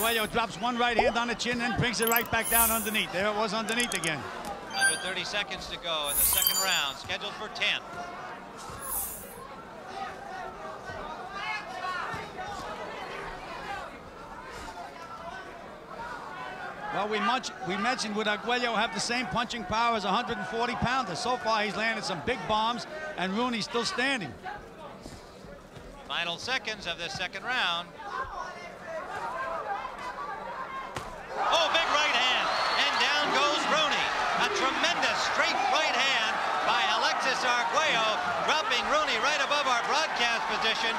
Arguello drops one right hand on the chin and brings it right back down underneath. There it was underneath again. Under 30 seconds to go in the second round, scheduled for 10. Well, we, much, we mentioned would Arguello have the same punching power as a 140 pounder. So far, he's landed some big bombs, and Rooney's still standing. Final seconds of this second round. Oh, big right hand, and down goes Rooney. A tremendous straight right hand by Alexis Arguello, dropping Rooney right above our broadcast position.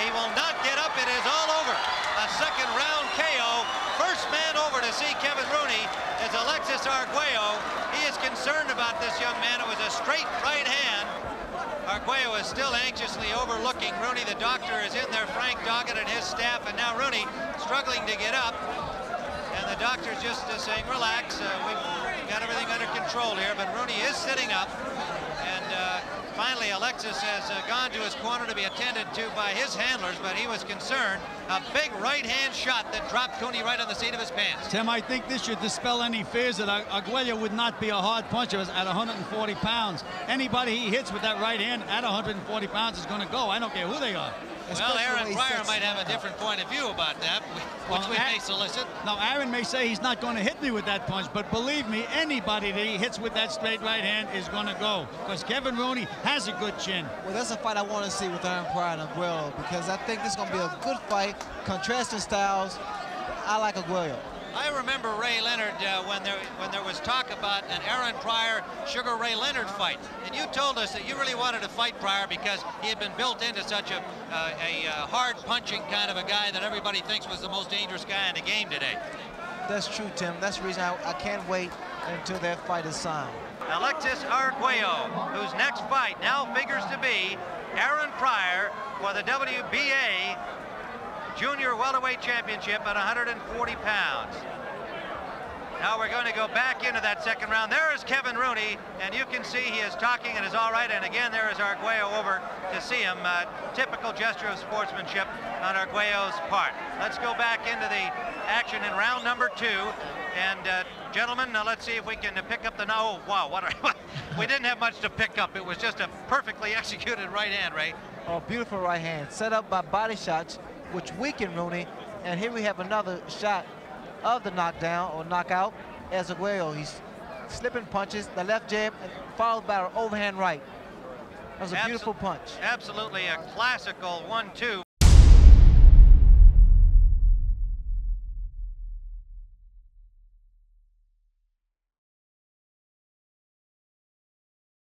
He will not get up. It is all over. A second round KO. First man over to see Kevin Rooney is Alexis Arguello. He is concerned about this young man. It was a straight right hand. Arguello is still anxiously overlooking Rooney. The doctor is in there, Frank Doggett and his staff, and now Rooney struggling to get up. And the doctor's just uh, saying, relax, uh, we've got everything control here, but Rooney is sitting up. And uh, finally, Alexis has uh, gone to his corner to be attended to by his handlers, but he was concerned. A big right-hand shot that dropped Cooney right on the seat of his pants. Tim, I think this should dispel any fears that Arguello would not be a hard puncher at 140 pounds. Anybody he hits with that right hand at 140 pounds is going to go. I don't care who they are. Well, Aaron Pryor might have a different point of view about that, which well, we may solicit. Now, Aaron may say he's not going to hit me with that punch, but believe me, anybody that he hits with that straight right hand is going to go, because Kevin Rooney has a good chin. Well, that's a fight I want to see with Aaron Pryor and Arguello, because I think this is going to be a good fight, contrasting styles. I like Arguello. I remember Ray Leonard uh, when there when there was talk about an Aaron Pryor Sugar Ray Leonard fight, and you told us that you really wanted to fight Pryor because he had been built into such a uh, a uh, hard punching kind of a guy that everybody thinks was the most dangerous guy in the game today. That's true, Tim. That's the reason I, I can't wait until that fight is signed. Alexis Arguello, whose next fight now figures to be Aaron Pryor for the WBA Junior Welterweight Championship at 140 pounds. Now we're going to go back into that second round. There is Kevin Rooney, and you can see he is talking and is all right. And again, there is Arguello over to see him. Uh, typical gesture of sportsmanship on Arguello's part. Let's go back into the action in round number two. And uh, gentlemen, now let's see if we can pick up the. Oh, wow, what? We didn't have much to pick up. It was just a perfectly executed right hand, Ray. Oh, beautiful right hand, set up by body shots, which weakened Rooney. And here we have another shot of the knockdown or knockout as. He's slipping punches, the left jab, followed by an overhand right. That was a Absol beautiful punch. Absolutely a classical one-two